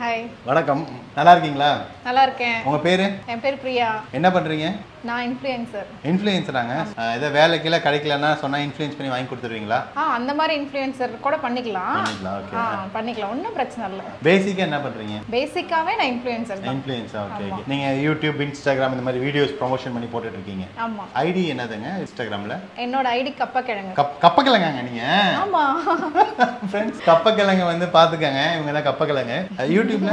Hi வணக்கம். நல்லா இருக்கீங்களா? நல்லா இருக்கேன். உங்க பேரு? என் பேர் பிரியா. என்ன பண்றீங்க? நான் இன்ஃப்ளூயன்சர் இன்ஃப்ளூயன்ஸராங்க ஏதோ வேலைக்கெல்லாம் கிடைக்கலன்னா சொன்னா இன்ஃப்ளூயன்ஸ் பண்ணி வாங்கி கொடுத்துருவீங்களா? ஆ அந்த மாதிரி இன்ஃப்ளூயன்சர் கூட பண்ணிக்கலாம். பண்ணிக்கலாம் ஓகே ஆ பண்ணிக்கலாம். ஒன்றும் பிரச்சனை இல்லை. பேசிக்காக என்ன பண்றீங்க? பேசிக்காவே நான் இன்ஃப்ளூயன்சர் தான். இன்ஃப்ளூயன்ஸ் ஓகே ஓகே நீங்க யூடியூப் இன்ஸ்டாகிராம் இந்த மாதிரி வீடியோஸ் ப்ரொமோஷன் பண்ணி போட்டுட்டு இருக்கீங்க ஆமா ஐடி என்னதுங்க இன்ஸ்டாகிராம்ல என்னோட ஐடி கப்பா கிழங்கு கப் கப்பக்கிழங்காங்க நீங்க? ஆமா. ஃப்ரெண்ட்ஸ் கப்பக்கிழங்கு வந்து பாத்துக்கங்க இவங்க தான் கப்பக்கிழங்கு யூடியூப்ல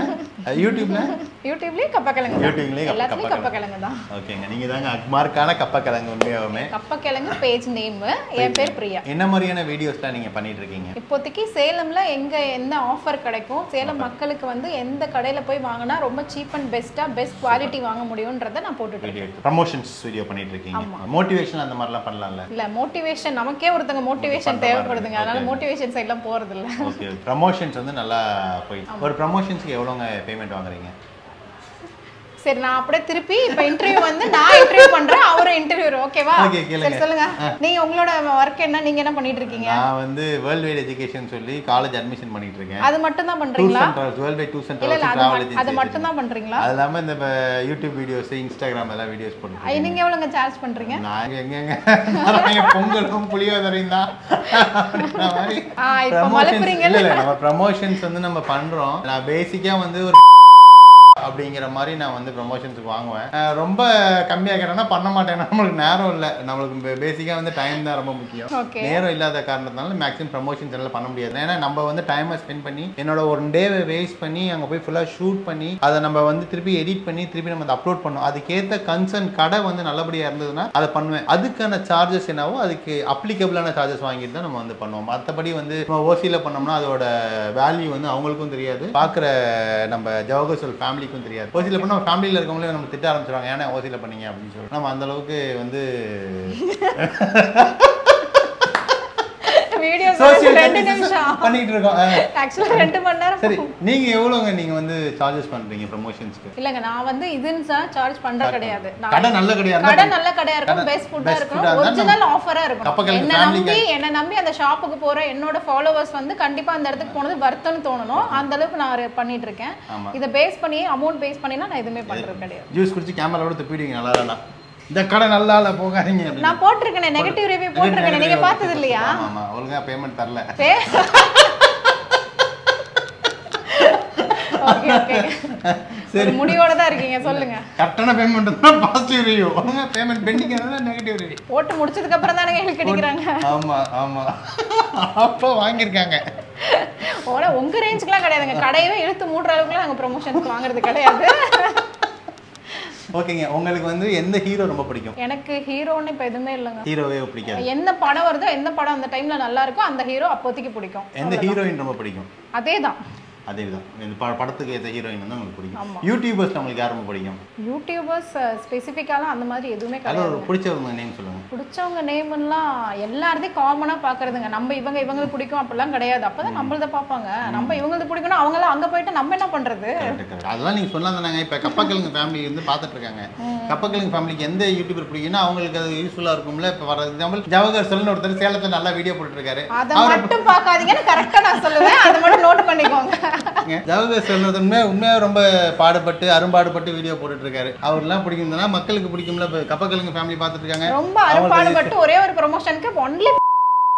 யூடியூப்ல யூடியூப்லயும் கப்பா கிழங்கு தான். யூடியூப்லயும் கப்ப- எல்லாத்துலயும் கப்பா கப்பக்கிழங்கு. கிழங்கு தான். ஓகேங்க நீங்க தாங்க அக்மார்க்கான கப்பக்கிழங்கு உண்மையாலுமே. கப்பா கிழங்கு பேஜ் நேம் என் பேர் பிரியா. என்ன மாதிரியான வீடியோஸ்லாம் நீங்க பண்ணிட்டு இருக்கீங்க இப்போதைக்கு சேலம்ல எங்க எந்த ஆஃபர் கிடைக்கும் சேலம் மக்களுக்கு வந்து எந்த கடையில போய் வாங்கினா ரொம்ப சீப் அண்ட் பெஸ்டா பெஸ்ட் குவாலிட்டி வாங்க முடியும்ன்றத நான் போட்டுட்டு ப்ரமோஷன்ஸ் வீடியோ பண்ணிட்டு இருக்கீங்க மோட்டிவேஷன் அந்த மாதிரிலாம் பண்ணலாம்ல? இல்ல மோட்டிவேஷன் நமக்கே ஒருத்தங்க மோட்டிவேஷன் தேவைப்படுதுங்க. அதனால மோட்டிவேஷன் சைட்லாம் போறது இல்ல ஓகே ப்ரமோஷன்ஸ் வந்து நல்லா போயிட்டு ஒரு ப்ரமோஷன்ஸ்க்கு எவ்வளோங்க பேமெண்ட் வாங்குறீங்க? சரி நான் அப்படியே திருப்பி இப்ப இன்டர்வியூ வந்து நான் இன்டர்வியூ பண்றேன் அவரும் இன்டர்வியூ ஓகேவா. சரி சொல்லுங்க. நீங்க உங்களோட ஒர்க் என்ன? நீங்க என்ன பண்ணிட்டு இருக்கீங்க? நான் வந்து வேர்ல்ட் வைட் எஜுகேஷன் சொல்லி காலேஜ் அட்மிஷன் பண்ணிட்டு இருக்கேன். அது மட்டும் தான் பண்றீங்களா? வேர்ல்ட் வைட் இல்ல ட்ராவல்ஸ் அது மட்டும் தான் பண்றீங்களா? அது இல்லாமல் இந்த யூடியூப் வீடியோஸ் இன்ஸ்டாகிராம் எல்லாம் வீடியோஸ் ஐ, நீங்க எவ்வளவுங்க சார்ஜ் பண்றீங்க? நான் எங்கெங்க பொங்கலும் புளியோதரையும் தான். நம்ம ப்ரமோஷன்ஸ் வந்து நம்ம பண்றோம். நான் பேசிக்கா வந்து ஒரு அப்படிங்கிற மாதிரி நான் வந்து ப்ரமோஷன்ஸுக்கு வாங்குவேன். ரொம்ப கம்மியாக கேட்டேன்னா பண்ண மாட்டேன். நம்மளுக்கு நேரம் இல்லை. நம்மளுக்கு பேசிக்காக வந்து டைம் தான் ரொம்ப முக்கியம். நேரம் இல்லாத காரணத்தினால மேக்ஸிமம் ப்ரமோஷன்ஸ் எல்லாம் பண்ண முடியாது. ஏன்னா நம்ம வந்து டைமை ஸ்பெண்ட் பண்ணி என்னோட ஒரு டேவை வேஸ்ட் பண்ணி அங்கே போய் ஃபுல்லாக ஷூட் பண்ணி அதை நம்ம வந்து திருப்பி எடிட் பண்ணி திருப்பி நம்ம அதை அப்லோட் பண்ணோம். அதுக்கேற்ற கன்சர்ன் கடை வந்து நல்லபடியாக இருந்ததுன்னா அதை பண்ணுவேன். அதுக்கான சார்ஜஸ் என்னவோ அதுக்கு அப்ளிகபிளான சார்ஜஸ் வாங்கிட்டு தான் நம்ம வந்து பண்ணுவோம். மற்றபடி வந்து நம்ம ஓசியில் பண்ணோம்னா அதோட வேல்யூ வந்து அவங்களுக்கும் தெரியாது. பார்க்குற நம்ம ஜவஹர்சல் ஃபேமிலிக்கும் தெரியாது. ஓசியில் பண்ண ஃபேமிலியில் இருக்கவங்களே நம்ம திட்ட ஆரம்பிச்சிருவாங்க. ஏன்னா ஓசியில் பண்ணீங்க? அப்படின்னு சொல்லி நம்ம அந்த அளவுக்கு வந்து சோசியல் ரெண்டு நிமிஷம். பண்ணிட்டு இருக்கோம். ஆக்சுவலா ரெண்டு மணி நேரம் சரி நீங்க எவ்வளவுங்க நீங்க வந்து சார்ஜஸ் பண்றீங்க ப்ரமோஷன்ஸ்க்கு இல்லங்க நான் வந்து இதுன்னு சார்ஜ் பண்ற கிடையாது. கடை நல்ல கடையா கடை இருந்தா நல்ல கடையா இருக்கும் கடை பெஸ்ட் ஃபுட்டா இருக்கும். ஒரிஜினல் ஆஃபரா இருக்கும். என்ன நம்பி என்ன நம்பி அந்த ஷாப்புக்கு போற என்னோட ஃபாலோவர்ஸ் வந்து கண்டிப்பா அந்த இடத்துக்கு போனது வர்த்தன்னு தோணணும். அந்த அளவுக்கு நான் பண்ணிட்டு இருக்கேன். இதை பேஸ் பண்ணி அமௌண்ட் பேஸ் பண்ணினா நான் எதுவுமே பண்றது கிடையாது. ஜூஸ் குடிச்சு கேமராவோட துப்பிடுவீங்க. நல்லா இந்த கடை நல்லா இல்ல போகாதீங்க. நான் போட்டிருக்கேன் நெகட்டிவ் ரிவ்யூ போட்டிருக்கேன் நீங்க பார்த்தது இல்லையா ஆமா ஒழுங்கா பேமெண்ட் தரல. Okay okay. சரி. முடிவோட தான் இருக்கீங்க சொல்லுங்க. கரெக்டான பேமெண்ட் தான் பாசிட்டிவ் ரிவ்யூ ஒழுங்கா பேமெண்ட் பெண்டிங் இருந்தா நெகட்டிவ் ரிவ்யூ போட்டு முடிச்சதுக்கு அப்புறம் தானே எங்களுக்கு கிடைக்கிறாங்க? ஆமா ஆமா. அப்போ வாங்கியிருக்காங்க. ஓட உங்க ரேஞ்சுக்குலாம் கிடையாதுங்க. கடையவே இழுத்து மூடுற அளவுக்குலாம் நாங்க ப்ரொமோஷனுக்கு வாங்குறது கிடையாது. ஓகேங்க உங்களுக்கு வந்து எந்த ஹீரோ ரொம்ப பிடிக்கும்? எனக்கு ஹீரோன்னு இப்ப எதுவுமே இல்லைங்க. ஹீரோவே பிடிக்காது. எந்த படம் வருதோ எந்த படம் அந்த டைம்ல நல்லா இருக்கோ அந்த ஹீரோ அப்போதைக்கு பிடிக்கும். எந்த ஹீரோயின் ரொம்ப பிடிக்கும்? அதேதான். அதே தான் இந்த படத்துக்கு ஏற்ற ஹீரோயின் வந்து உங்களுக்கு பிடிக்கும். யூடியூபர்ஸ் உங்களுக்கு யார் ரொம்ப பிடிக்கும்? யூடியூபர்ஸ் ஸ்பெசிஃபிக்காலாம் அந்த மாதிரி எதுவுமே கிடையாது. பிடிச்சவங்க நேம் சொல்லுங்க. பிடிச்சவங்க நேம்லாம் எல்லாத்தையும் காமனா பாக்குறதுங்க நம்ம இவங்க இவங்களுக்கு பிடிக்கும் அப்படிலாம் கிடையாது. அப்பதான் நம்மளத பார்ப்பாங்க. நம்ம இவங்களுக்கு பிடிக்கும்னா அவங்களாம் அங்க போயிட்டு நம்ம என்ன correct. அதெல்லாம் நீங்க சொன்னா தானங்க. இப்ப கப்பக்கிழங்கு ஃபேமிலி வந்து பார்த்துட்டு இருக்காங்க. கப்பக்கிழங்கு ஃபேமிலிக்கு எந்த யூடியூபர் பிடிக்கும்னா அவங்களுக்கு அது யூஸ்ஃபுல்லா இருக்கும்ல. இப்போ ஃபார் எக்ஸாம்பிள் ஜவஹர் சொல்லணும் ஒருத்தர் சேலத்துல நல்லா வீடியோ போட்டுட்டு இருக்காரு. அதை மட்டும் பார்க்காதீங்கன்னு கரெக்டா நான் சொல்லுவேன். அதை மட்டும் நோட் பண்ணிக்கோங்க. ஜவஹர் சொல்லணும் உண்மையா உண்மையா ரொம்ப பாடுபட்டு அரும்பாடுபட்டு வீடியோ போட்டுட்டு இருக்காரு அவர்லாம் பிடிக்கும்னா மக்களுக்கு பிடிக்கும்ல இப்போ கப்பக்கிழங்கு ஃபேமிலி பார்த்துட்டு இருக்காங்க ரொம்ப அருப்பாடுபட்டு ஒரே ஒரு ப்ரொமோஷனுக்கு ஒன்லி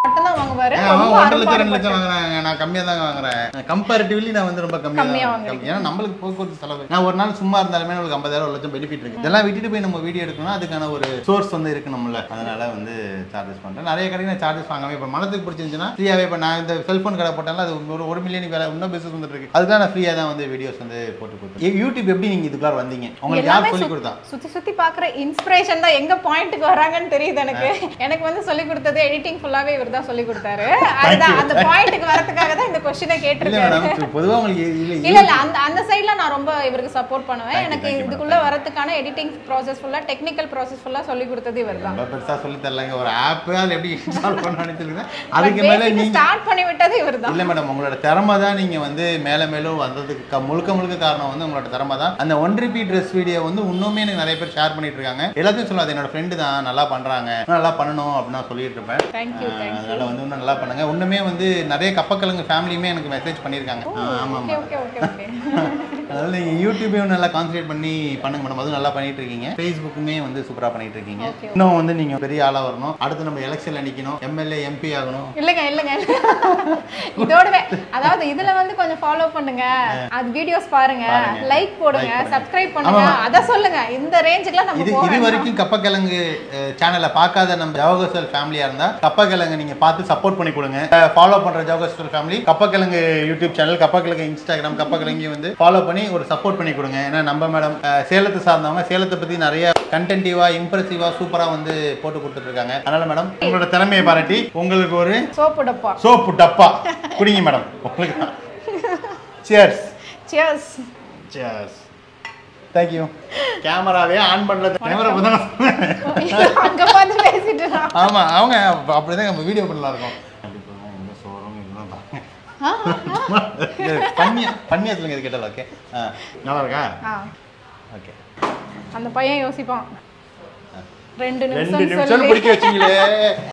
வாங்குவாரு. ஒன்றரை லட்சம் ரெண்டு லட்சம் வாங்குறாங்க நான் கம்மியாக வாங்குறேன். கம்பேரிட்டிவ்லி நான் வந்து ரொம்ப கம்மியாக. ஏன்னா நம்மளுக்கு போக்குவரத்து செலவு. நான் ஒரு நாள் சும்மா இருந்தாலுமே நம்மளுக்கு ஐம்பதாயிரம் ஒரு லட்சம் பெனிஃபிட் இருக்கு. இதெல்லாம் விட்டுட்டு போய் நம்ம வீடியோ எடுக்கணும்னா அதுக்கான ஒரு சோர்ஸ் வந்து இருக்கணும்ல அதனால வந்து சார்ஜஸ் பண்ணுறேன் நிறைய கடைக்கு நான் சார்ஜஸ் வாங்காம இப்போ மனத்துக்கு பிடிச்சிருந்துச்சுன்னா ஃப்ரீயாகவே இப்போ நான் இந்த செல்ஃபோன் கடை போட்டாலும் அது ஒரு ஒரு மில்லியனுக்கு வேலை இன்னும் பிசினஸ் வந்துட்டு இருக்கு. அதுதான் நான் ஃப்ரீயாக தான் வந்து வீடியோஸ் வந்து போட்டு கொடுத்தேன். யூடியூப் எப்படி நீங்கள் இதுக்குள்ளார வந்தீங்க? உங்களுக்கு யார் சொல்லி கொடுத்தா? சுத்தி சுத்தி பாக்குற இன்ஸ்பிரேஷன் தான் எங்க பாயிண்ட்க்கு வராங்கன்னு தெரியுது எனக்கு. எனக்கு வந்து சொல்லி கொடுத்தது எடிட்டிங் ஃபுல்லாவே இவர் தான் சொல்லி கொடுத்தாரு. அதுதான் அந்த பாயிண்ட்க்கு வரதுக்காக தான் இந்த கொஸ்டினை கேட்டிருக்காரு பொதுவாக உங்களுக்கு இல்லை இல்ல அந்த அந்த சைடுல நான் ரொம்ப இவருக்கு சப்போர்ட் பண்ணுவேன். எனக்கு இதுக்குள்ள வரதுக்கான எடிட்டிங் ப்ராசஸ் ஃபுல்லா டெக்னிக்கல் ப்ராசஸ் ஃபுல்லா சொல்லி கொடுத்தது இவர் தான். பெருசாக சொல்லி தரலங்க. ஒரு ஆப் அதில் எப்படி இன்ஸ்டால் பண்ணணும்னு சொல்லுங்க அதுக்கு மேலே நீங்கள் ஸ்டார்ட் பண்ணி விட்டது இவர் தான். இல்ல மேடம் உங்களோட திறமை தான் நீங்க வந்து மேல மேலும் வந்ததுக்கு முழுக்க முழுக்க காரணம் வந்து உங்களோட திறமை தான். அந்த ஒன் ரிப்பீட் ட்ரெஸ் வீடியோ வந்து இன்னுமே எனக்கு நிறைய பேர் ஷேர் பண்ணிட்டு இருக்காங்க. எல்லாத்தையும் சொல்லாது என்னோட ஃப்ரெண்டு தான் நல்லா பண்றாங்க நல்லா பண்ணணும் அப்படின்னு நான் சொல்லிட்டு இருப்பேன். அதனால வந்து இன்னும் நல்லா பண்ணுங்க. இன்னுமே வந்து நிறைய கப்பக்கிழங்கு ஃபேமிலியுமே எனக்கு மெசேஜ் பண்ணியிருக்காங்க ஆஹ் ஆமா ஓகே ஆமா ஓகே ஓகே ஓகே அதனால நீங்க யூடியூபையும் நல்லா கான்சன்ட்ரேட் பண்ணி பண்ணுங்க மேடம் அதுவும் நல்லா பண்ணிட்டு இருக்கீங்க ஃபேஸ்புக்குமே வந்து சூப்பரா பண்ணிட்டு இருக்கீங்க. இன்னும் வந்து நீங்க பெரிய ஆளா வரணும். அடுத்து நம்ம எலெக்ஷன்ல நிக்கணும். எம்எல்ஏ எம்பி ஆகணும். இல்லைங்க இல்லைங்க. இதோடவே அதாவது இதுல வந்து கொஞ்சம் ஃபாலோ பண்ணுங்க. அது வீடியோஸ் பாருங்க. லைக் போடுங்க. சப்ஸ்கிரைப் பண்ணுங்க. அத சொல்லுங்க. இந்த ரேஞ்சுக்குலாம் நம்ம இது இது வரைக்கும் கப்பக்கிழங்கு சேனலை பார்க்காத நம்ம ஜவஹர்சல் ஃபேமிலியா இருந்தா கப்பக்கிழங்கு நீங்க பார்த்து சப்போர்ட் பண்ணி கொடுங்க. ஃபாலோ பண்ற ஜவஹர்சல் ஃபேமிலி கப்பக்கிழங்கு யூடியூப் சேனல் கப்பக்கிழங்கு இன்ஸ்டாகிராம் கப்பக்கிழங்கு வந்து ஃபாலோ பண்ணி ஒரு சப்போர்ட் பண்ணி கொடுங்க. ஏன்னா நம்ம மேடம் சேலத்தை சார்ந்தவங்க சேலத்தை பத்தி நிறைய கண்டென்டிவா இம்ப்ரெசிவா சூப்பரா வந்து போட்டு கொடுத்துட்டு இருக்காங்க. அதனால மேடம் உங்களோட திறமையை பாராட்டி உங்களுக்கு ஒரு சோப்பு டப்பா. சோப்பு டப்பா. குடிங்க மேடம் உங்களுக்கு cheers cheers cheers thank you கேமராவே on பண்ணல. கேமரா அங்க பார்த்து பேசிட்டு. ஆமா அவங்க அப்ப- அப்படிதான் நம்ம வீடியோ பண்ணலாம் இருக்கும். இந்த சோறும் இதெல்லாம் பன்னியா பன்னியா சொல்லுங்க இது கேட்டால ஓகே நல்லா இருக்கா. ஓகே அந்த பையன் யோசிப்பான். ரெண்டு ரெண்டு நிமிஷம் பிடிக்க வச்சீங்களே.